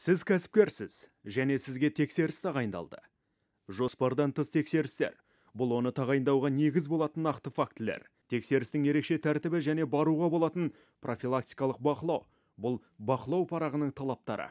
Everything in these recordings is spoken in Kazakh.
сіз кәсіпкерсіз және сізге тексеріс тағайындалды. Жоспардан тыс тексерістер. Бұл оны тағайындауға негіз болатын нақты фактілер. Тексерістің ерекше тәртібі және баруға болатын профилактикалық бақылау. Бұл бақылау парағының талаптары.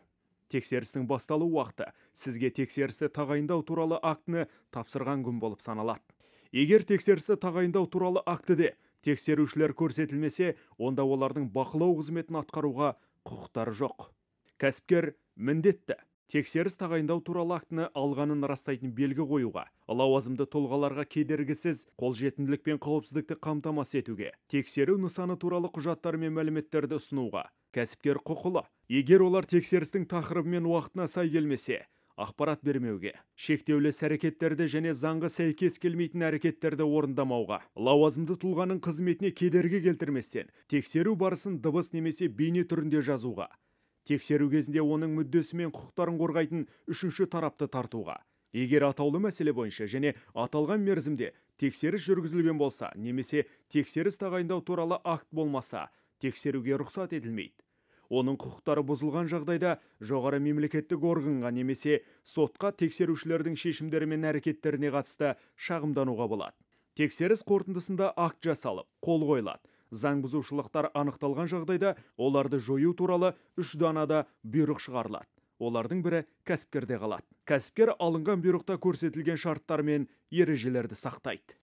Тексерістің басталу уақыты. Сізге тексерісті тағайындау туралы актіні тапсырған күн болып саналады. Егер тексерісті тағайындау туралы актіде тексерушілер көрсетілмесе онда олардың бақылау қызметін атқаруға құқықтары жоқ. Кәсіпкер міндетті тексеріс тағайындау туралы актіні алғанын растайтын белгі қоюға лауазымды тұлғаларға кедергісіз қолжетімділік пен қауіпсіздікті қамтамасыз етуге тексеру нысаны туралы құжаттар мен мәліметтерді ұсынуға. Кәсіпкер құқылы. Егер олар тексерістің тақырыбы мен уақытына сай келмесе ақпарат бермеуге шектеулі іс әрекеттерді және заңға сәйкес келмейтін әрекеттерді орындамауға лауазымды тұлғаның қызметіне кедергі келтірместен тексеру барысын дыбыс немесе бейне түрінде жазуға тексеру кезінде оның мүддесі мен құқықтарын қорғайтын үшінші тарапты тартуға. Егер атаулы мәселе бойынша және аталған мерзімде тексеріс жүргізілген болса немесе тексеріс тағайындау туралы акт болмаса тексеруге рұқсат етілмейді. Оның құқықтары бұзылған жағдайда жоғары мемлекеттік органға немесе сотқа тексерушілердің шешімдері мен әрекеттеріне қатысты шағымдануға болады. Тексеріс қорытындысында акт жасалып қол қойылады. Заң бұзушылықтар анықталған жағдайда оларды жою туралы үш данада бұйрық шығарылады. Олардың бірі кәсіпкерде қалады. Кәсіпкер алынған бұйрықта көрсетілген шарттар мен ережелерді сақтайды.